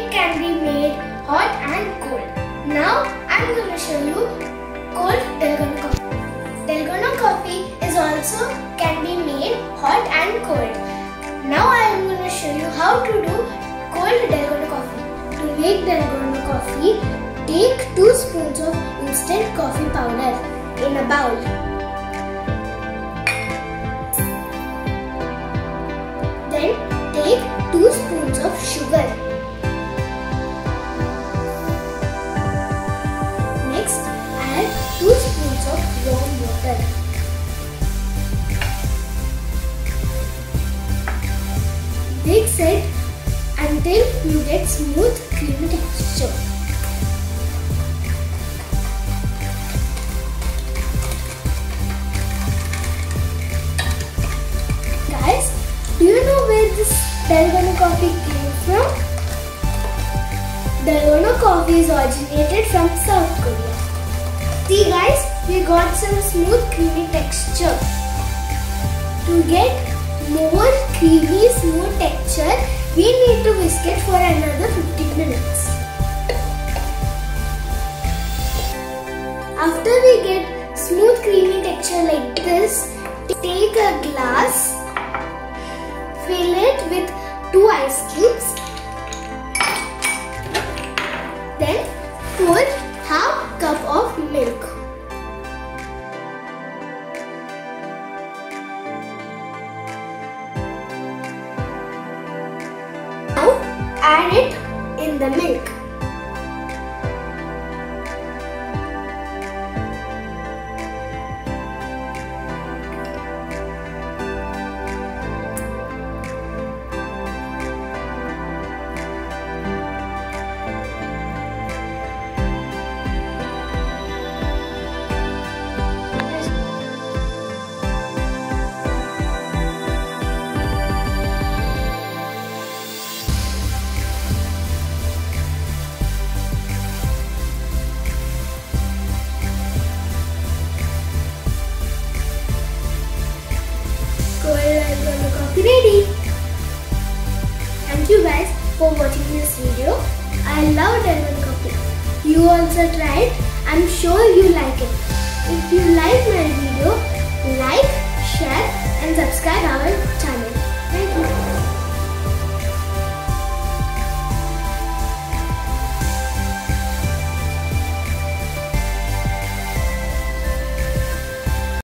It can be made hot and cold. Now I'm going to show you cold dalgona coffee. Dalgona coffee is also can be made hot and cold. Now I am going to show you how to do cold dalgona coffee. To make dalgona coffee, take 2 spoons of instant coffee powder in a bowl. Then take 2 spoons of sugar. Mix it until you get smooth creamy texture. Guys, do you know where this Dalgona coffee came from? Dalgona coffee is originated from South Korea. See guys, we got some smooth creamy texture. To get then pour half cup of milk. Now add it in the milk. You guys for watching this video. I love Dalgona coffee. You also try it. I'm sure you like it. If you like my video, like, share and subscribe our